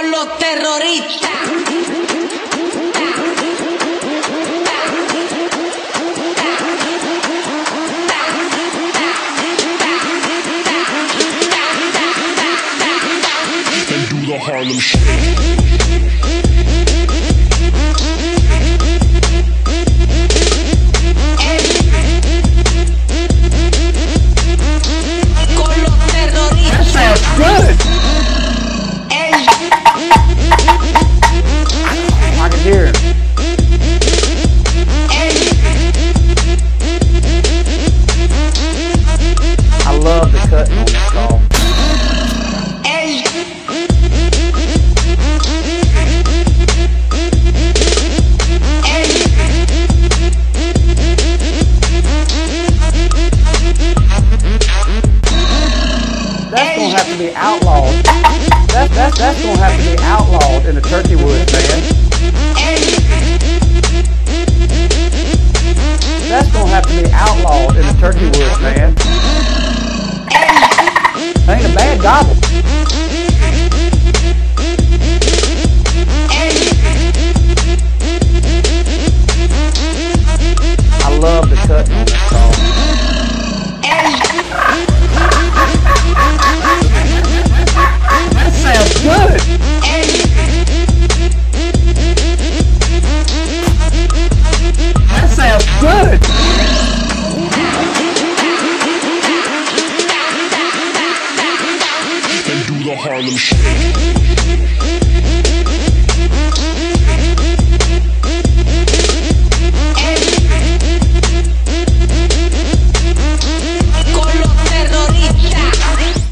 con los terroristas. Harlem. Love the cutting on this song. That's gonna have to be outlawed. That's that's that's gonna have to be outlawed in the turkey woods, man. That's gonna have to be outlawed in the turkey woods, man. The Harlem Shake.